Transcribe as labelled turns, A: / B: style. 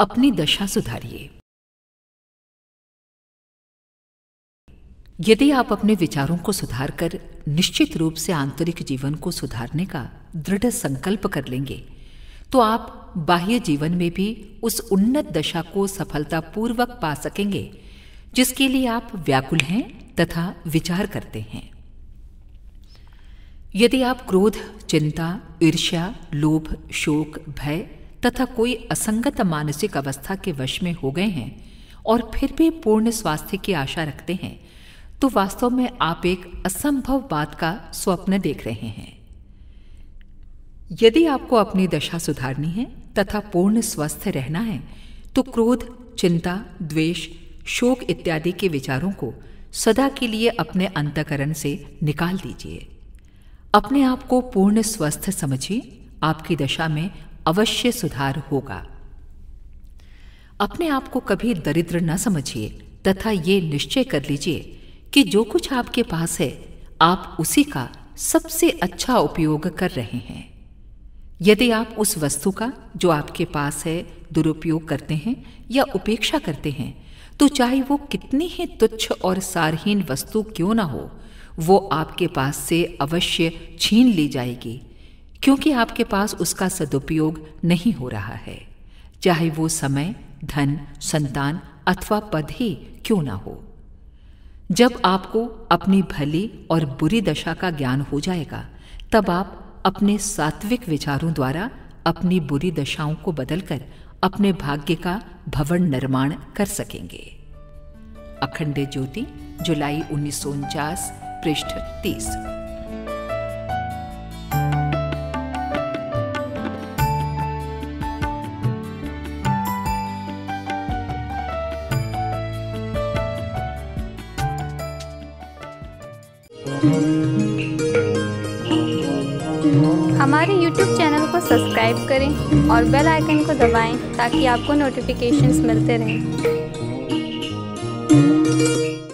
A: अपनी दशा सुधारिए। यदि आप अपने विचारों को सुधार कर निश्चित रूप से आंतरिक जीवन को सुधारने का दृढ़ संकल्प कर लेंगे तो आप बाह्य जीवन में भी उस उन्नत दशा को सफलतापूर्वक पा सकेंगे, जिसके लिए आप व्याकुल हैं तथा विचार करते हैं। यदि आप क्रोध, चिंता, ईर्ष्या, लोभ, शोक, भय तथा कोई असंगत मानसिक अवस्था के वश में हो गए हैं और फिर भी पूर्ण स्वास्थ्य की आशा रखते हैं तो वास्तव में आप एक असंभव बात का स्वप्न देख रहे हैं। यदि आपको अपनी दशा सुधारनी है तथा पूर्ण स्वस्थ रहना है तो क्रोध, चिंता, द्वेष, शोक इत्यादि के विचारों को सदा के लिए अपने अंतकरण से निकाल दीजिए। अपने आप को पूर्ण स्वस्थ समझिए, आपकी दशा में अवश्य सुधार होगा। अपने आप को कभी दरिद्र न समझिए, तथा ये निश्चय कर लीजिए कि जो कुछ आपके पास है, आप उसी का सबसे अच्छा उपयोग कर रहे हैं। यदि आप उस वस्तु का, जो आपके पास है, दुरुपयोग करते हैं या उपेक्षा करते हैं तो चाहे वो कितनी ही तुच्छ और सारहीन वस्तु क्यों ना हो, वो आपके पास से अवश्य छीन ली जाएगी। क्योंकि आपके पास उसका सदुपयोग नहीं हो रहा है। चाहे वो समय, धन, संतान अथवा पद ही क्यों ना हो। जब आपको अपनी भली और बुरी दशा का ज्ञान हो जाएगा, तब आप अपने सात्विक विचारों द्वारा अपनी बुरी दशाओं को बदलकर अपने भाग्य का भवन निर्माण कर सकेंगे। अखंड ज्योति, जुलाई उन्नीस सौ उनचास, पृष्ठ तीस।
B: हमारे YouTube चैनल को सब्सक्राइब करें और बेल आइकन को दबाएँ ताकि आपको नोटिफिकेशंस मिलते रहें।